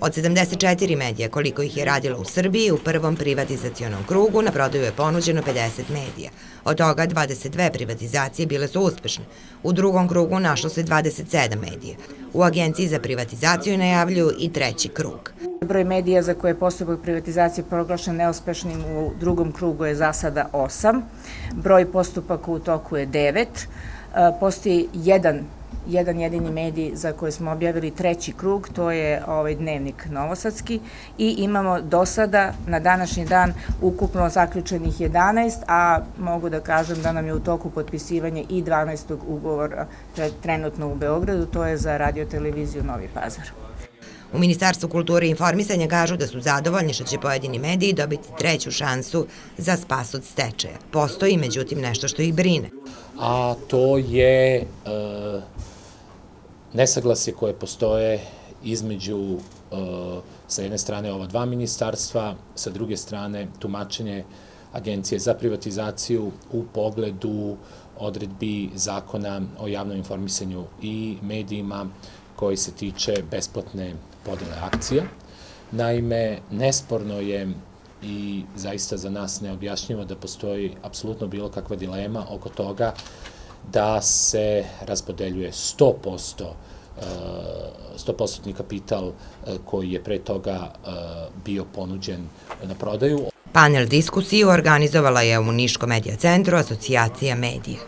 Od 74 medija koliko ih je radilo u Srbiji, u prvom privatizacionom krugu na prodaju je ponuđeno 50 medija. Od toga 22 privatizacije bile su uspešne. U drugom krugu našlo se 27 medija. U Agenciji za privatizaciju najavljuju i treći krug. Broj medija za koje je postupak privatizacije proglašen neuspešnim u drugom krugu je za sada 8. Broj postupaka u toku je 9. Postoji jedan jedan jedini medij za koji smo objavili treći krug, to je ovaj dnevnik Novosadski i imamo do sada na današnji dan ukupno zaključenih 11, a mogu da kažem da nam je u toku potpisivanje i 12. ugovora trenutno u Beogradu, to je za radioteleviziju Novi Pazar. U Ministarstvu kulture i informisanja kažu da su zadovoljni što će pojedini mediji dobiti treću šansu za spas od stečaja. Postoji, međutim, nešto što ih brine. A to je e, nesaglasje koje postoje između e, sa jedne strane ova dva ministarstva, sa druge strane tumačenje Agencije za privatizaciju u pogledu odredbi zakona o javnom informisanju i medijima koji se tiče besplatne podele akcija. Naime, nesporno je i zaista za nas neobjašnjivo da postoji apsolutno bilo kakva dilema oko toga da se raspodeljuje 100% 100% kapital koji je pre toga bio ponuđen na prodaju. Panel diskusiju organizovala je u Niško medija centru Asocijacija medija.